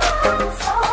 oh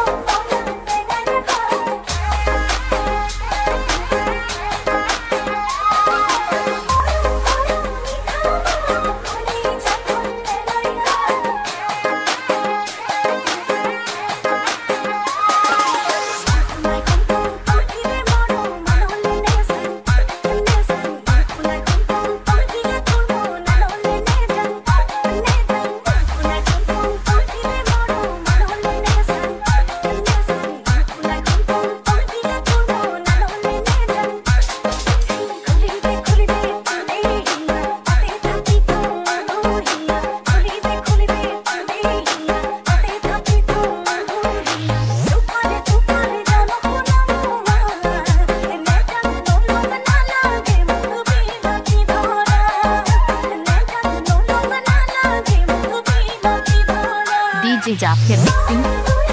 DJ Japhir Mixing